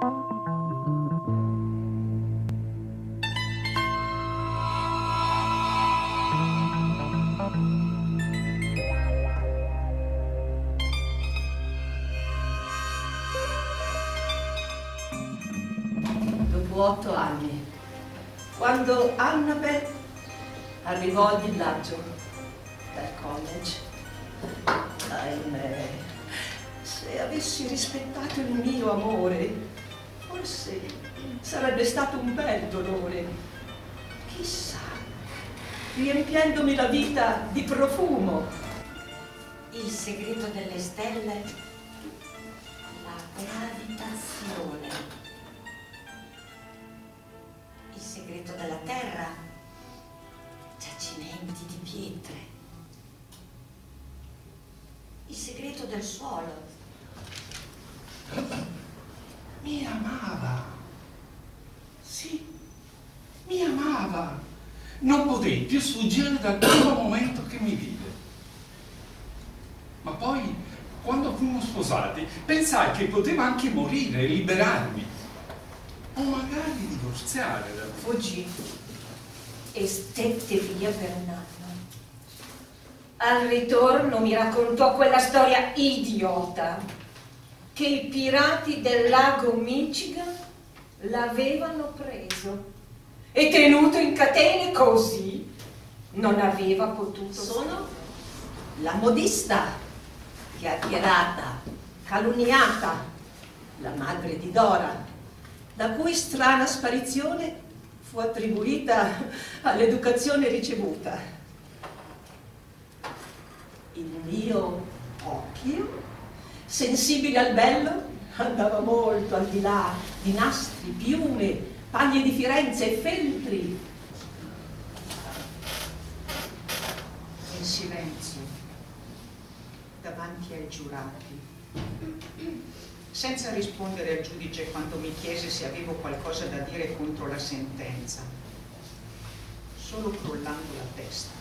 Dopo otto anni, quando Annabel arrivò al villaggio dal college, ahimè, se avessi rispettato il mio amore, forse sarebbe stato un bel dolore. Chissà, riempiendomi la vita di profumo. Il segreto delle stelle, la gravitazione. Il segreto della terra, giacimenti di pietre. Il segreto del suolo, Mi amava. Sì, mi amava. Non potei più sfuggire dal primo momento che mi vide. Ma poi, quando fummo sposati, pensai che poteva anche morire e liberarmi. O magari divorziare da fuggì e stette via per un anno. Al ritorno mi raccontò quella storia idiota che i pirati del lago Michigan l'avevano preso e tenuto in catene così non aveva potuto Sono la modista, chiacchierata, calunniata, la madre di Dora, la cui strana sparizione fu attribuita all'educazione ricevuta. Il mio occhio, sensibile al bello, andava molto al di là di nastri, piume, paglie di Firenze e feltri. in silenzio davanti ai giurati, senza rispondere al giudice quando mi chiese se avevo qualcosa da dire contro la sentenza, solo crollando la testa.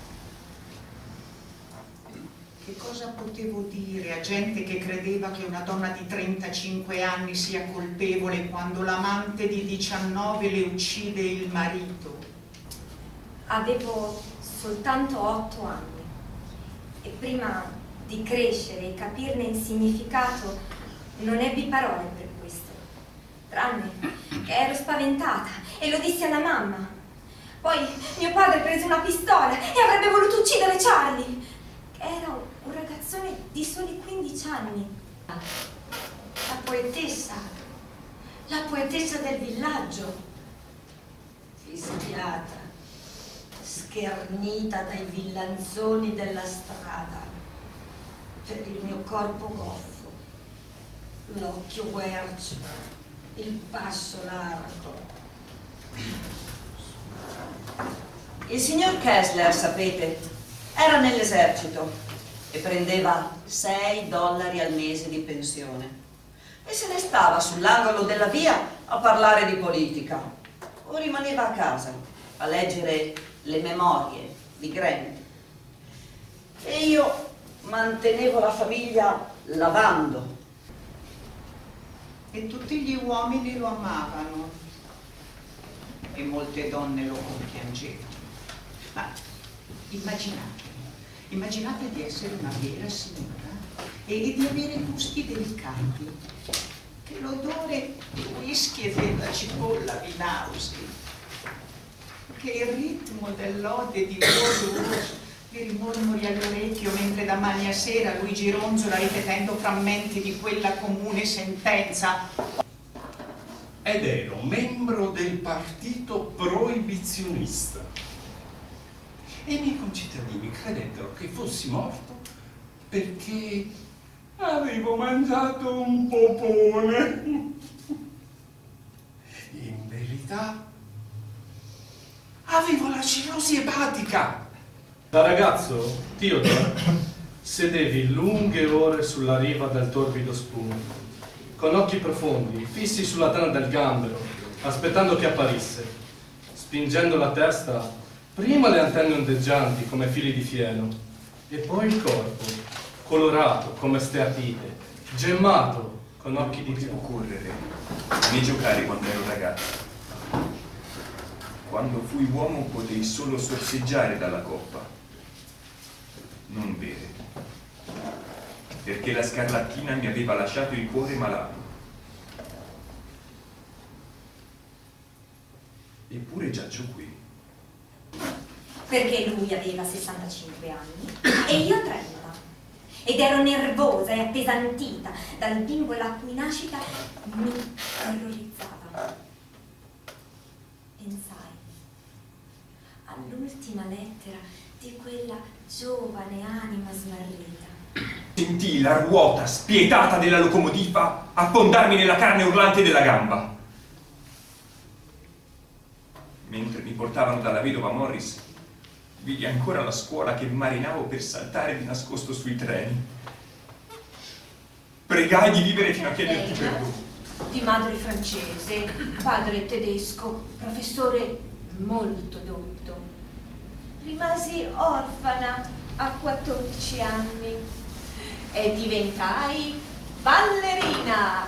Che cosa potevo dire a gente che credeva che una donna di 35 anni sia colpevole quando l'amante di 19 le uccide il marito? Avevo soltanto otto anni e prima di crescere e capirne il significato non ebbi parole per questo, tranne che ero spaventata e lo dissi alla mamma. Poi mio padre prese una pistola e avrebbe voluto uccidere Charlie, che era un ragazzone di soli 15 anni. La poetessa, la poetessa del villaggio, fischiata, schernita dai villanzoni della strada, per il mio corpo goffo, l'occhio guercio, il passo largo. Il signor Kessler, sapete, era nell'esercito e prendeva 6 dollari al mese di pensione. E se ne stava sull'angolo della via a parlare di politica. O rimaneva a casa a leggere le memorie di Grant. E io mantenevo la famiglia lavando. E tutti gli uomini lo amavano e molte donne lo compiangevano. Ma immaginate, immaginate di essere una vera signora e di avere gusti delicati, che l'odore di whisky e della cipolla vi nausi, che il ritmo dell'ode di Loro vi rimormori all'orecchio mentre da magna sera Luigi ronzola ripetendo frammenti di quella comune sentenza. Ed ero membro del partito proibizionista. E i miei concittadini credettero che fossi morto perché avevo mangiato un popone. In verità avevo la cirrosi epatica. Da ragazzo, Theodore, sedevi lunghe ore sulla riva del torbido spunto, con occhi profondi, fissi sulla tana del gambero, aspettando che apparisse, spingendo la testa, prima le antenne ondeggianti come fili di fieno, e poi il corpo, colorato come steatite, gemmato con occhi di piombo. correre né giocare quando ero ragazzo. Quando fui uomo potei solo sorseggiare dalla coppa, non bere, perché la scarlattina mi aveva lasciato il cuore malato. Eppure giaccio qui. Perché lui aveva 65 anni e io 30. Ed ero nervosa e appesantita dal bimbo la cui nascita mi terrorizzava. Pensai all'ultima lettera di quella giovane anima smarrita. Sentii la ruota spietata della locomotiva affondarmi nella carne urlante della gamba. Mentre mi portavano dalla vedova Morris, vidi ancora la scuola che marinavo per saltare di nascosto sui treni. Pregai di vivere fino a chiederti perdono. di madre francese, padre tedesco, professore molto dotto. Rimasi orfana a 14 anni e diventai ballerina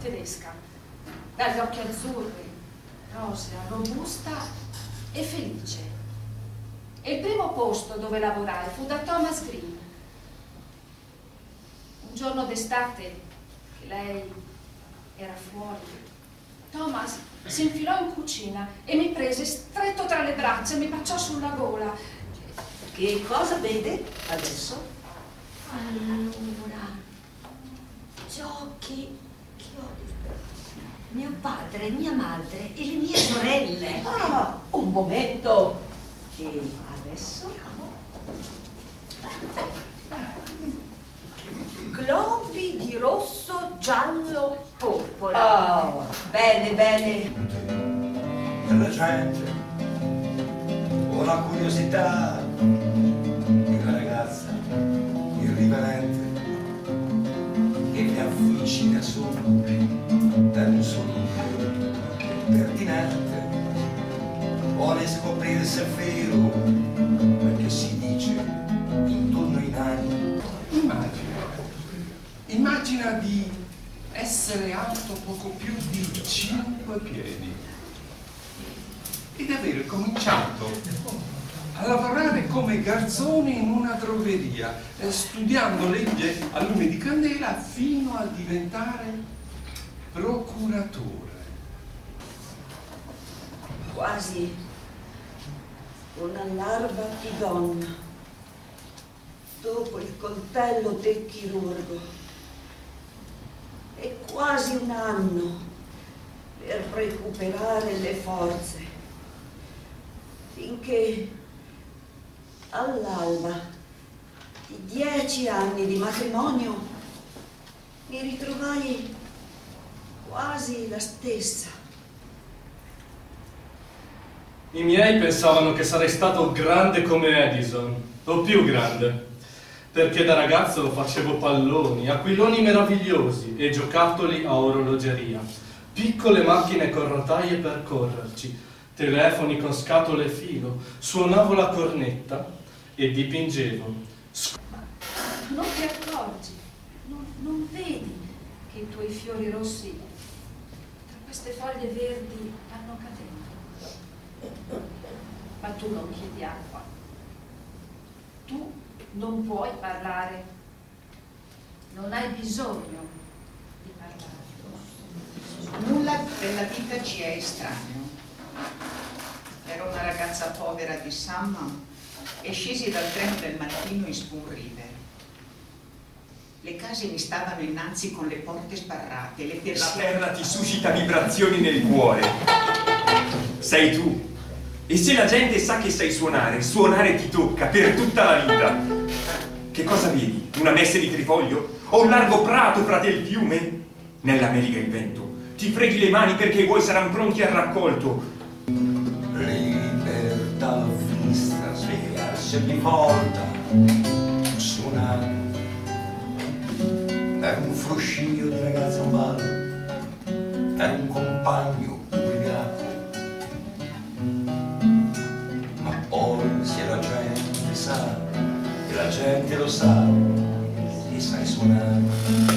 tedesca, dagli occhi azzurri, rosea, robusta e felice. E il primo posto dove lavorai fu da Thomas Green. Un giorno d'estate che lei era fuori, Thomas si infilò in cucina e mi prese stretto tra le braccia e mi baciò sulla gola. Che cosa vede adesso? Allora, giochi che ho Mio padre, mia madre e le mie sorelle. Ah, un momento. E adesso? globi di rosso, giallo, porpora. Ah, bene, bene. della gente, una curiosità di una ragazza irriverente che mi avvicina solo per un sorriso pertinente. Vuole scoprire se è vero che si dice intorno ai nani. Immagina, immagina di essere alto poco più di 5 piedi ed aver cominciato a lavorare come garzone in una drogheria, eh, studiando legge a lume di candela fino a diventare procuratore. Quasi una larva di donna dopo il coltello del chirurgo. E quasi un anno per recuperare le forze, finché all'alba di dieci anni di matrimonio mi ritrovai quasi la stessa. I miei pensavano che sarei stato grande come Edison, o più grande, perché da ragazzo facevo palloni, aquiloni meravigliosi e giocattoli a orologeria, piccole macchine con rotaie per correrci, telefoni con scatole e filo, suonavo la cornetta e dipingevo. Non ti accorgi, non, non vedi che i tuoi fiori rossi tra queste foglie verdi vanno cadendo. Ma tu non chiedi acqua. Tu non puoi parlare. Non hai bisogno di parlare. Nulla della vita ci è estraneo. Ero una ragazza povera di Samman e scesi dal treno del mattino in Spoon River. Le case mi stavano innanzi con le porte sbarrate, le La persiane... terra ti suscita vibrazioni nel cuore. Sei tu. E se la gente sa che sai suonare, suonare ti tocca per tutta la vita. Che cosa vedi? Una messe di trifoglio? O un largo prato fra del fiume? Nell'America il vento. Ti freghi le mani perché i buoi saranno pronti al raccolto. Libertà vista svegliarsi ogni volta, suonare. Era un fruscio di ragazza a ballo, era un compagno gente lo sa, e sai suonare